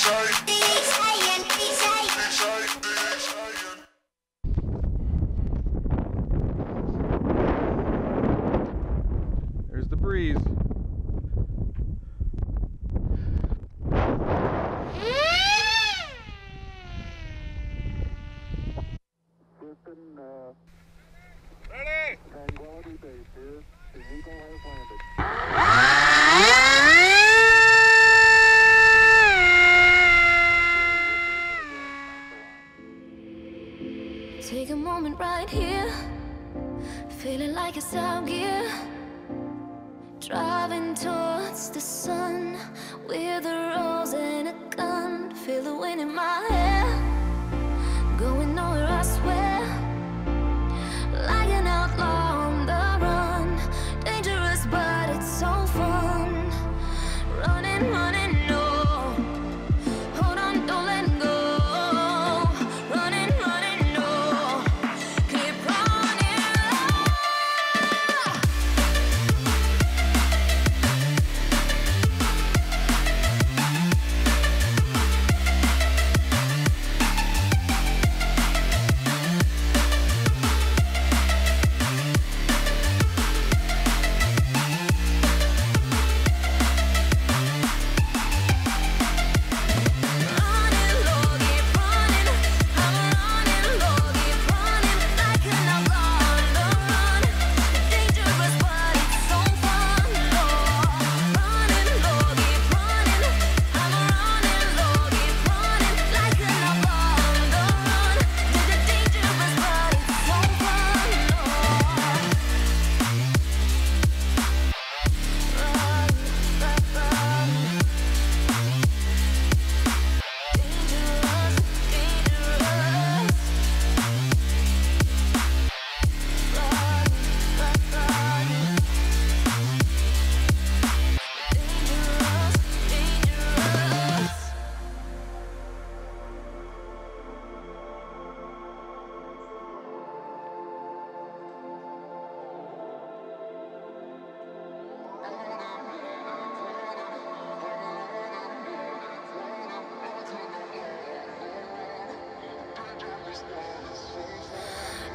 shirt. right here. Feeling like it's out gear Driving towards the sun With a rose and a gun. Feel the wind in my hair